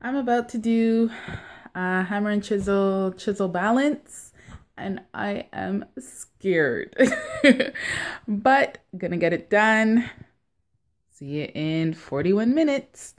I'm about to do a hammer and chisel chisel balance and I am scared. but gonna get it done. See you in 41 minutes.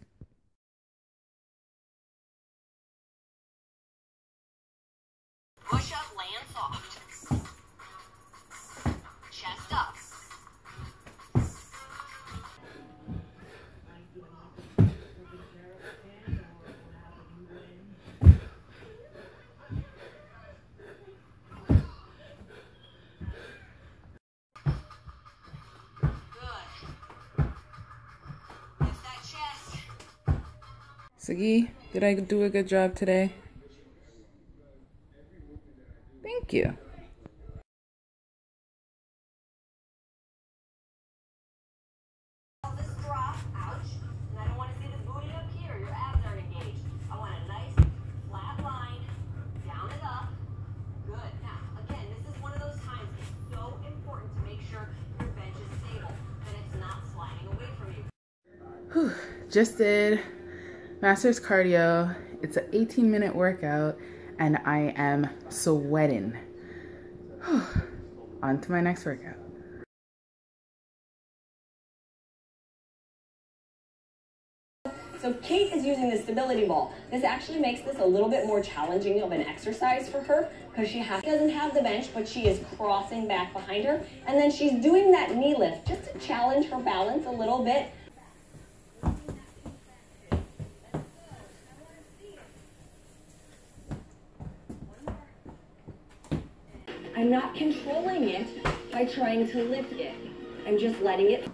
Sagi, did I do a good job today? Thank you. Ouch. And I don't want to see the booty up here. Your abs aren't engaged. I want a nice flat line, down and up. Good. Now, again, this is one of those times it's so important to make sure your bench is stable and it's not sliding away from you. Whew, just did master's cardio. It's an 18 minute workout and I am sweating. On to my next workout. So Kate is using the stability ball. This actually makes this a little bit more challenging of an exercise for her because she has, doesn't have the bench, but she is crossing back behind her. And then she's doing that knee lift just to challenge her balance a little bit. I'm not controlling it by trying to lift it. I'm just letting it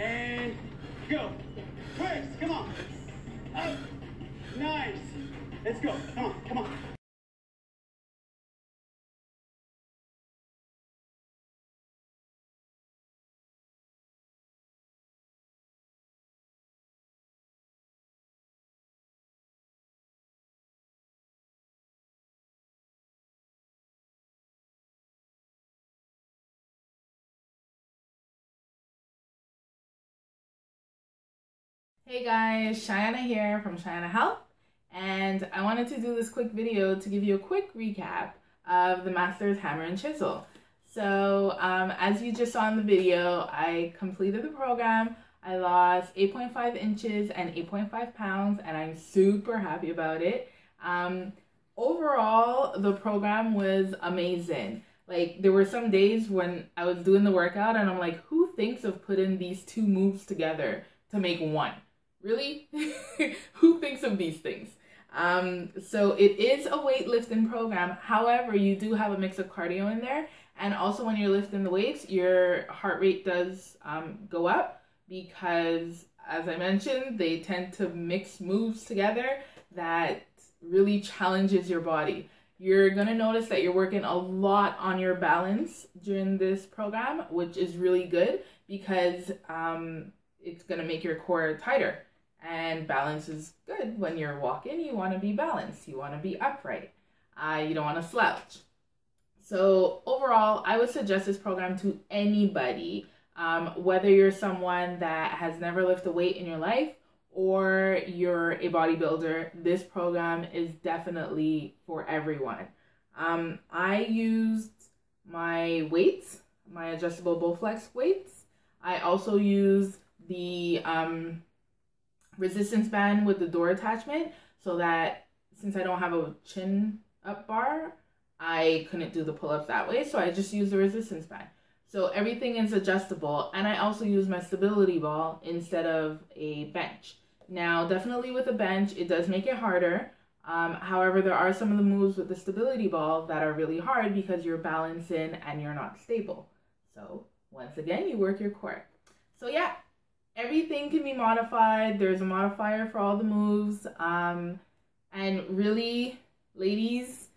and go. Come on. Nice. Let's go. Come on, come on. Hey guys, Shiana here from Shiana Health, and I wanted to do this quick video to give you a quick recap of the Masters Hammer and Chisel. So, um, as you just saw in the video, I completed the program. I lost 8.5 inches and 8.5 pounds, and I'm super happy about it. Um, overall, the program was amazing. Like, there were some days when I was doing the workout, and I'm like, who thinks of putting these two moves together to make one? Really? Who thinks of these things? Um, so it is a weightlifting program. However, you do have a mix of cardio in there. And also when you're lifting the weights, your heart rate does um, go up because, as I mentioned, they tend to mix moves together that really challenges your body. You're going to notice that you're working a lot on your balance during this program, which is really good because um, it's going to make your core tighter. And balance is good. When you're walking, you want to be balanced. You want to be upright. Uh, you don't want to slouch. So overall, I would suggest this program to anybody, um, whether you're someone that has never lifted weight in your life or you're a bodybuilder. This program is definitely for everyone. Um, I used my weights, my adjustable Bowflex weights. I also used the um, resistance band with the door attachment so that since I don't have a chin up bar, I couldn't do the pull-ups that way. So I just use the resistance band. So everything is adjustable. And I also use my stability ball instead of a bench. Now, definitely with a bench, it does make it harder. Um, however, there are some of the moves with the stability ball that are really hard because you're balancing and you're not stable. So once again, you work your core. So yeah, everything can be modified. There's a modifier for all the moves. Um, and really, ladies,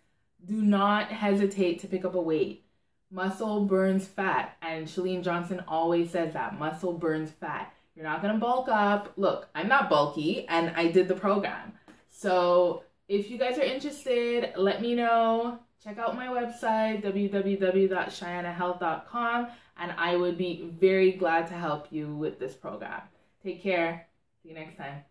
do not hesitate to pick up a weight. Muscle burns fat, and Chalene Johnson always says that muscle burns fat. You're not gonna bulk up. Look, I'm not bulky and I did the program. So if you guys are interested, let me know. Check out my website, www.shianahealth.com, and I would be very glad to help you with this program. Take care. See you next time.